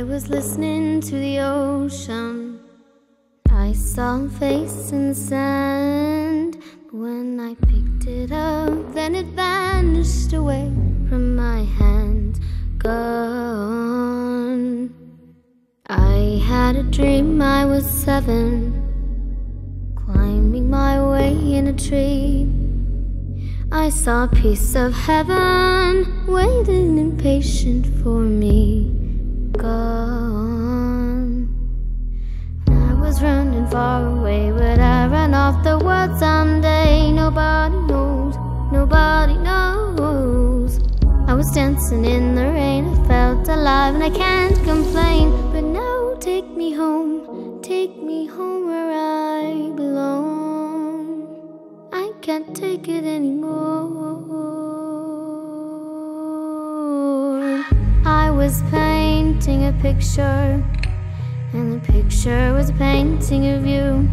I was listening to the ocean. I saw a face in the sand. When I picked it up, then it vanished away from my hand. Gone. I had a dream I was seven, climbing my way in a tree. I saw a piece of heaven waiting impatient for me. World someday. Nobody knows, nobody knows. I was dancing in the rain, I felt alive, and I can't complain. But now take me home, take me home where I belong. I can't take it anymore. I was painting a picture, and the picture was a painting of you.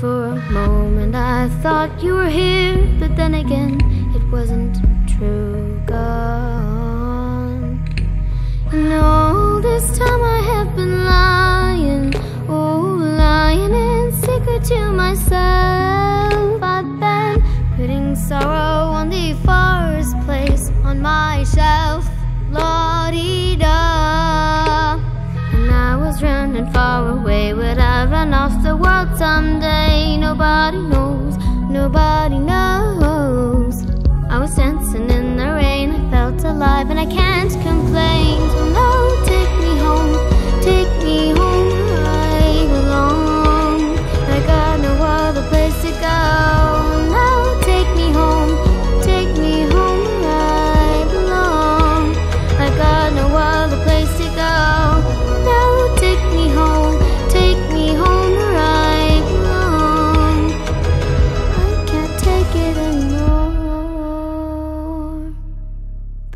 For a moment I thought you were here, but then again it wasn't true. Gone. And all this time I have been lying, oh, lying in secret to myself. But then putting sorrow on the forest place on my shelf. La-dee-da. And I was running far away, would I run off the world someday? Nobody knows, nobody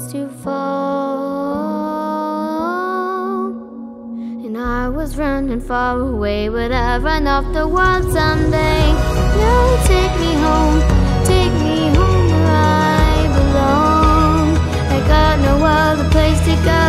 place to fall. And I was running far away, but I ran off the world someday. Now take me home, take me home where I belong. I got no other place to go.